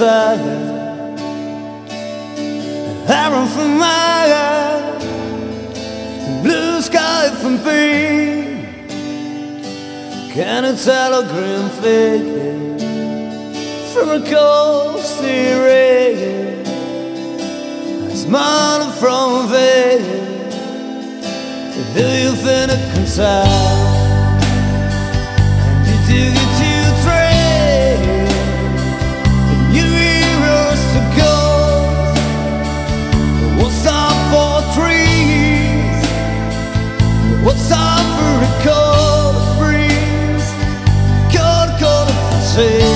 I run from my blue sky from pain Can I tell a grim figure From a cold sea ray? I smile from vain. Do you think it can for the cold breeze? Cold, cold for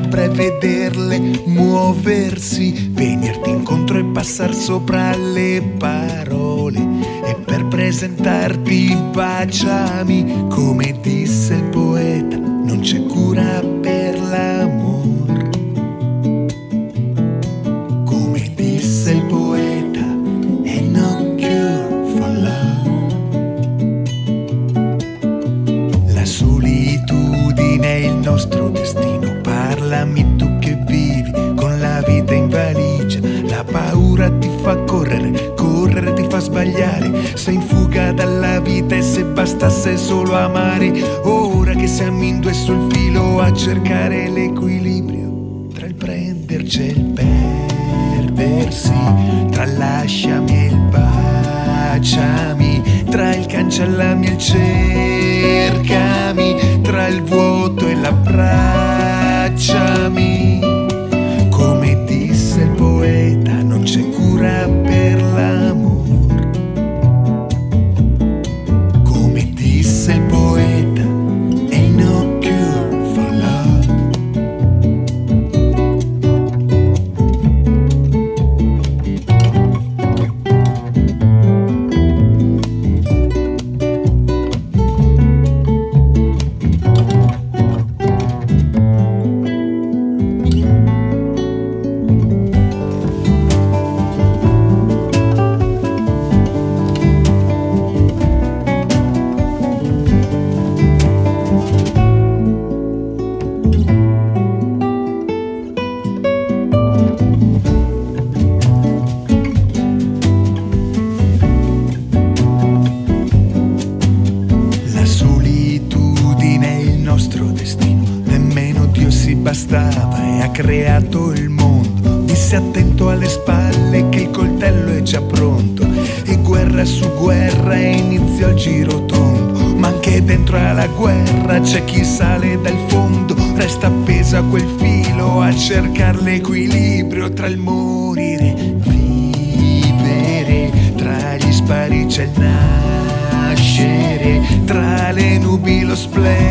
labbra e vederle muoversi, venirti incontro e passare sopra le parole e per presentarti baciami come disse il poeta, non c'è cura per l'amore. Come disse il poeta, e no cure for love. La solitudine è il nostro destino. Parlami tu che vivi con la vita in valigia. La paura ti fa correre, correre ti fa sbagliare. Sei in fuga dalla vita e se bastasse solo amare. Ora che siamo in due sul filo a cercare l'equilibrio tra il prenderci e il perdersi, tra lasciami e il baciami, tra il cancellami e il cercami, tra il vuoto e l'abbracciami. Come nascere, tra le nubi lo splendere,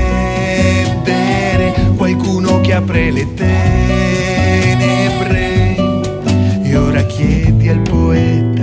qualcuno che apre le tenebre. E ora chiedi al poeta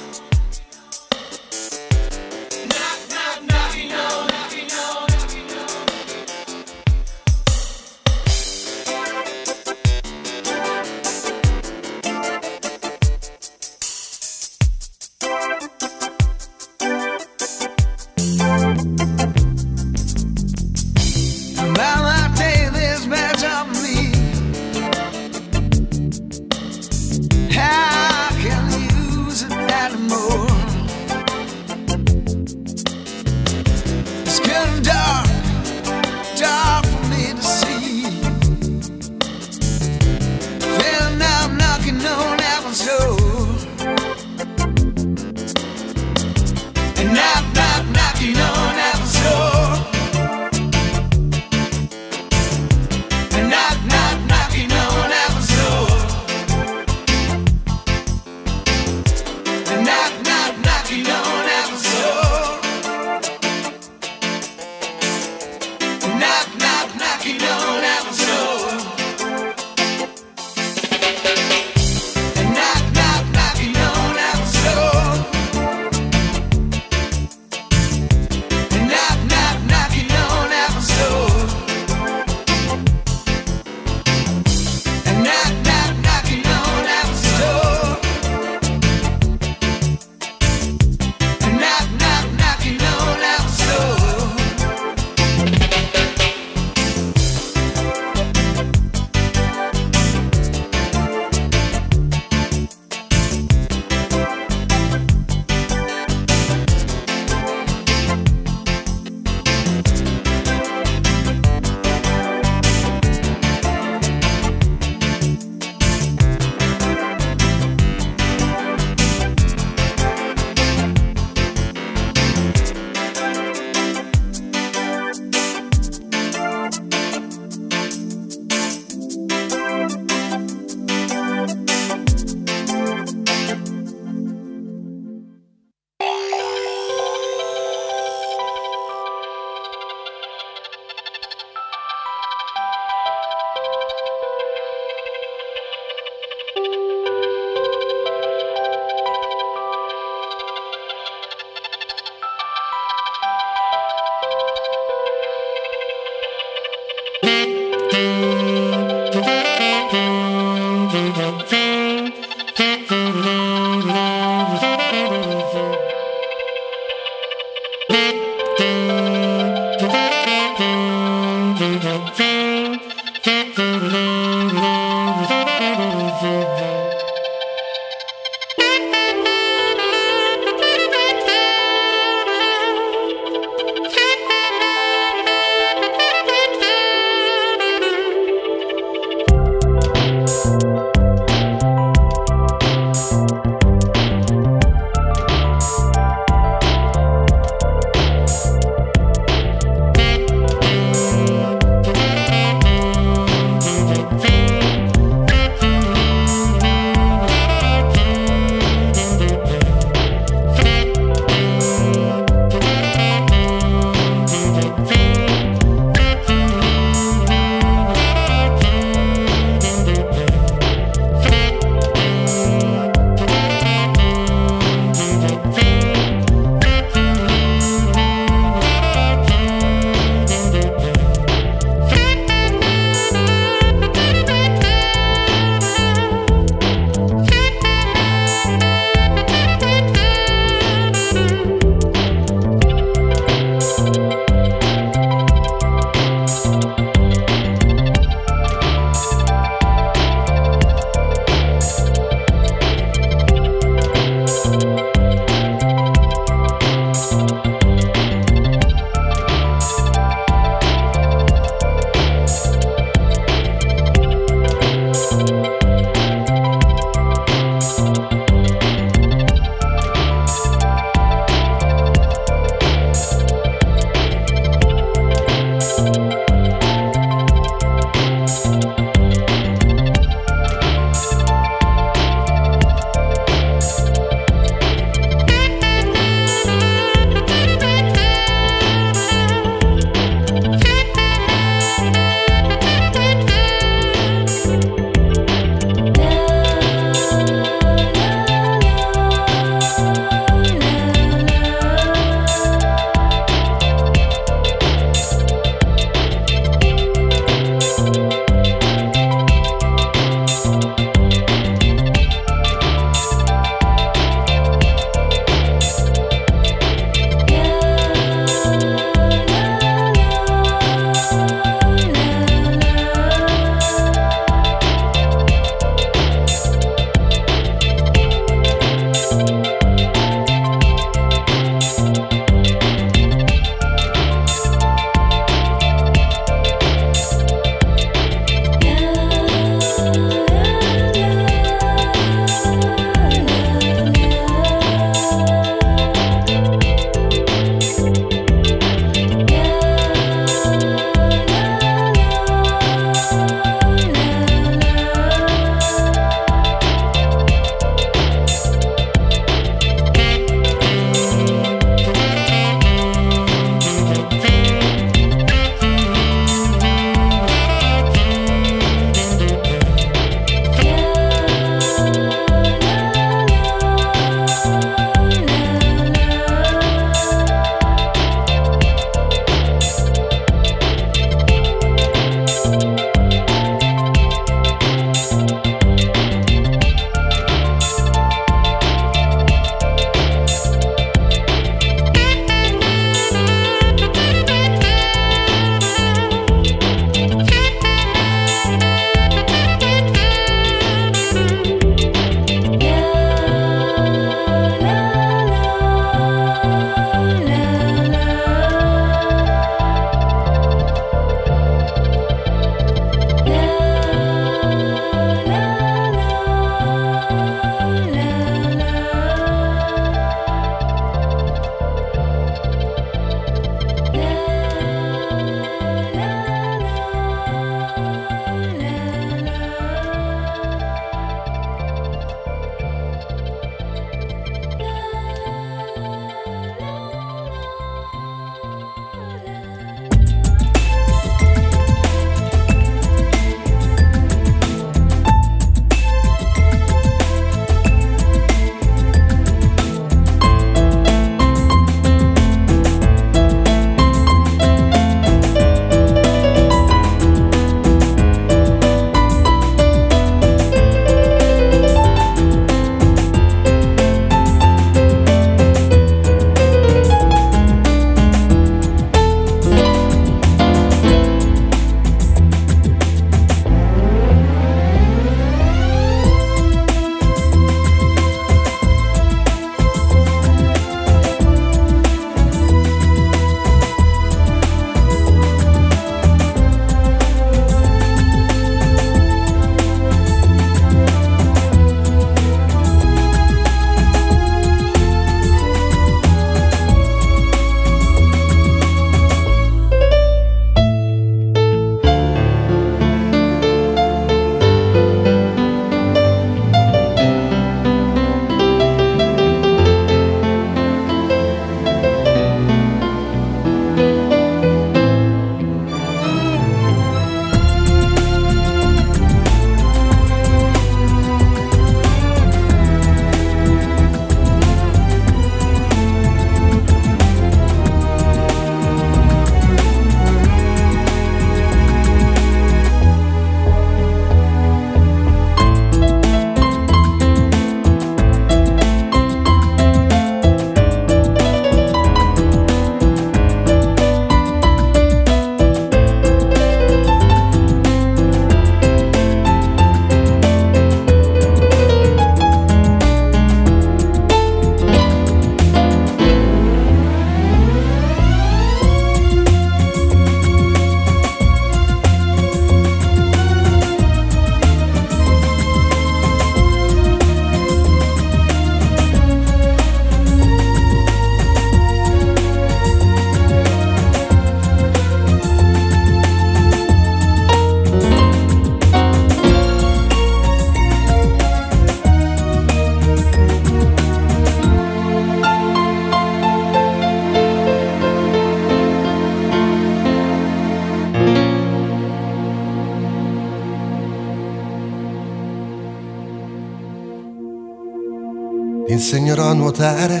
insegnerò a nuotare,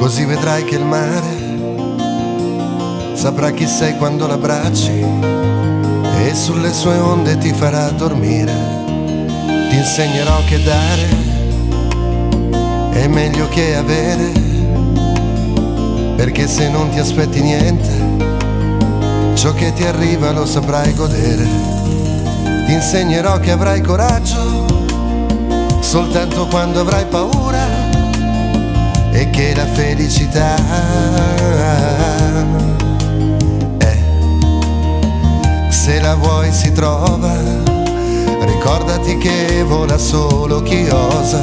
così vedrai che il mare saprà chi sei quando l'abbracci e sulle sue onde ti farà dormire. Ti insegnerò che dare è meglio che avere, perché se non ti aspetti niente, ciò che ti arriva lo saprai godere. Ti insegnerò che avrai coraggio soltanto quando avrai paura e che la felicità è se la vuoi si trova ricordati che vola solo chi osa.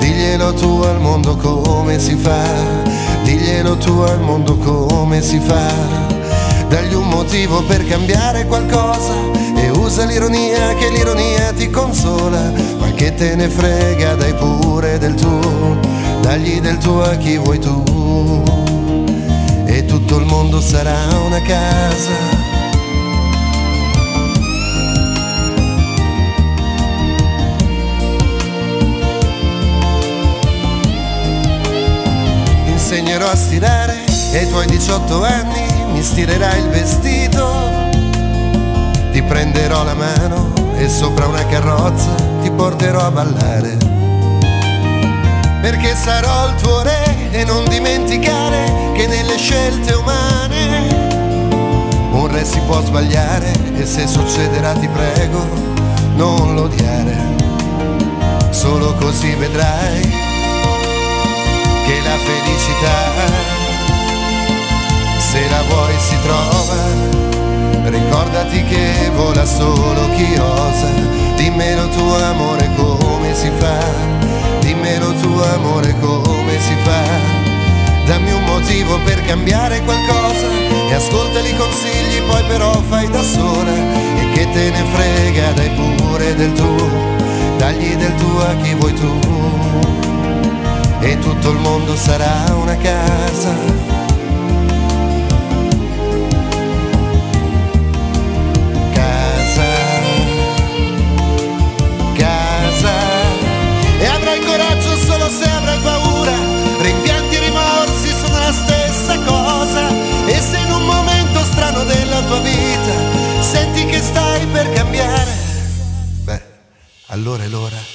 Diglielo tu al mondo come si fa diglielo tu al mondo come si fa. Dagli un motivo per cambiare qualcosa e usa l'ironia che l'ironia ti consola, che te ne frega, dai pure del tuo, dagli del tuo a chi vuoi tu. E tutto il mondo sarà una casa. insegnerò a stirare e ai tuoi 18 anni mi stirerai il vestito, ti prenderò la mano e sopra una carrozza porterò a ballare. Perché sarò il tuo re e non dimenticare che nelle scelte umane un re si può sbagliare e se succederà ti prego non lo odiare. Solo così vedrai che la felicità se la vuoi si trova. Ricordati che vola solo chi osa, dimmelo tuo amore come si fa, dimmelo tuo amore come si fa. Dammi un motivo per cambiare qualcosa e ascolta i consigli, poi però fai da sola. E che te ne frega, dai pure del tuo, dagli del tuo a chi vuoi tu. E tutto il mondo sarà una casa allora è l'ora